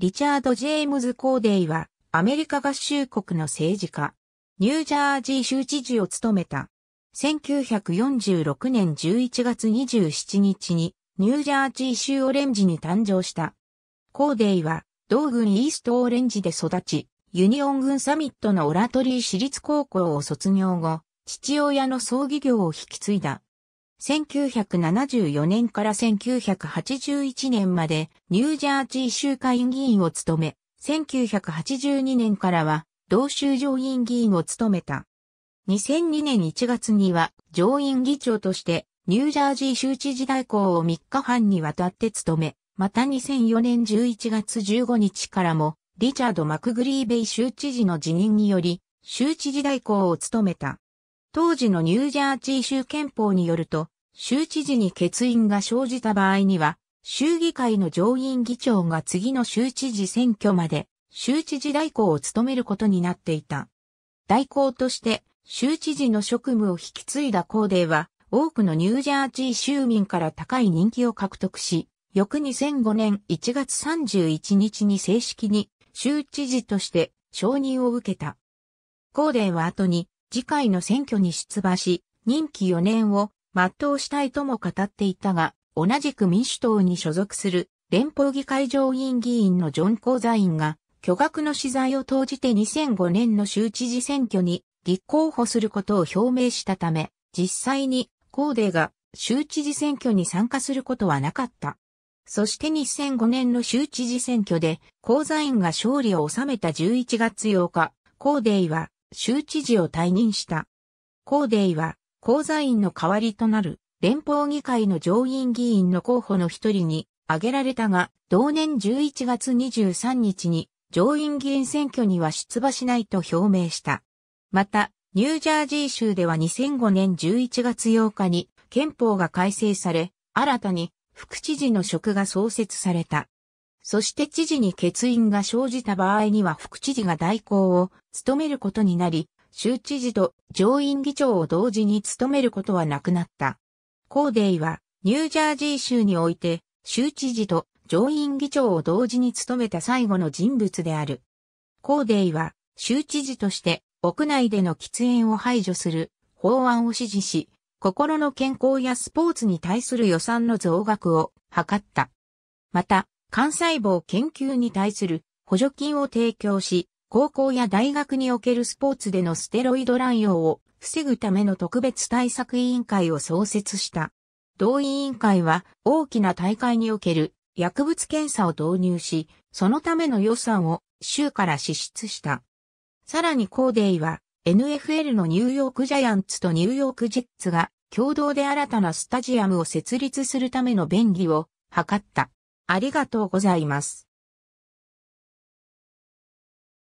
リチャード・ジェームズ・コーデイは、アメリカ合衆国の政治家、ニュージャージー州知事を務めた。1946年11月27日に、ニュージャージー州オレンジに誕生した。コーデイは、同郡イーストオレンジで育ち、ユニオン軍サミットのオラトリー私立高校を卒業後、父親の葬儀業を引き継いだ。1974年から1981年までニュージャージー州会議員を務め、1982年からは同州上院議員を務めた。2002年1月には上院議長としてニュージャージー州知事代行を3日半にわたって務め、また2004年11月15日からも、リチャード・マクグリーベイ州知事の辞任により、州知事代行を務めた。当時のニュージャージー州憲法によると、州知事に欠員が生じた場合には、州議会の上院議長が次の州知事選挙まで、州知事代行を務めることになっていた。代行として、州知事の職務を引き継いだコーデーは、多くのニュージャージー州民から高い人気を獲得し、翌2005年1月31日に正式に州知事として承認を受けた。コーデーは後に次回の選挙に出馬し、任期4年を全うしたいとも語っていたが、同じく民主党に所属する連邦議会上院議員のジョン・コーザインが巨額の資材を投じて2005年の州知事選挙に立候補することを表明したため、実際にコーデーが州知事選挙に参加することはなかった。そして2005年の州知事選挙で、コーザインが勝利を収めた11月8日、コーデイは州知事を退任した。コーデイは、コーザインの代わりとなる連邦議会の上院議員の候補の一人に挙げられたが、同年11月23日に上院議員選挙には出馬しないと表明した。また、ニュージャージー州では2005年11月8日に憲法が改正され、新たに副知事の職が創設された。そして知事に欠員が生じた場合には副知事が代行を務めることになり、州知事と上院議長を同時に務めることはなくなった。コーデイはニュージャージー州において州知事と上院議長を同時に務めた最後の人物である。コーデイは州知事として屋内での喫煙を排除する法案を支持し、心の健康やスポーツに対する予算の増額を図った。また、幹細胞研究に対する補助金を提供し、高校や大学におけるスポーツでのステロイド乱用を防ぐための特別対策委員会を創設した。同委員会は大きな大会における薬物検査を導入し、そのための予算を州から支出した。さらにコーデイは NFL のニューヨークジャイアンツとニューヨークジェッツが共同で新たなスタジアムを設立するための便宜を図った。ありがとうございます。